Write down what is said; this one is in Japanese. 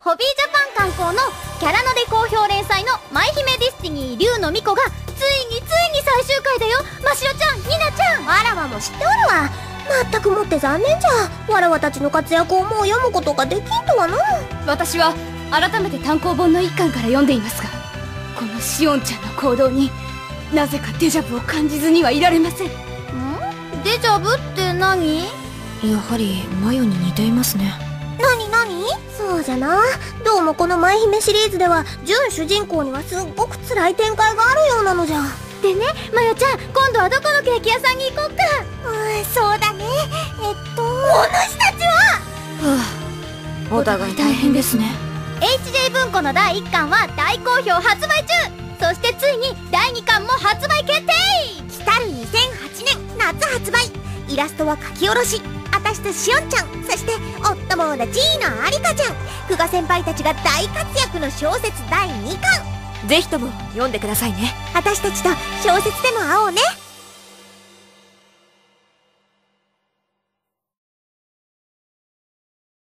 ホビージャパン刊行のキャラノで好評連載の「舞姫ディスティニー竜の巫女」がついについに最終回だよ。ましろちゃんニナちゃん。わらわも知っておるわ。まったくもって残念じゃ。わらわたちの活躍をもう読むことができんとはな。私は改めて単行本の一巻から読んでいますがこのシオンちゃんの行動になぜかデジャブを感じずにはいられません。ん？デジャブって何？やはりマヨに似ていますねそうじゃな。どうもこの舞姫シリーズでは準主人公にはすっごく辛い展開があるようなのじゃ。でねマヨちゃん今度はどこのケーキ屋さんに行こうか。うんそうだね。えっとお主たちははあお互い大変ですね。HJ 文庫の第1巻は大好評発売中。そしてついに第2巻も発売決定。来たる2008年夏発売。イラストは書き下ろし私としおんちゃんそして夫も同じのありかちゃん久我先輩たちが大活躍の小説第2巻。ぜひとも読んでくださいね。私たちと小説でも会おうね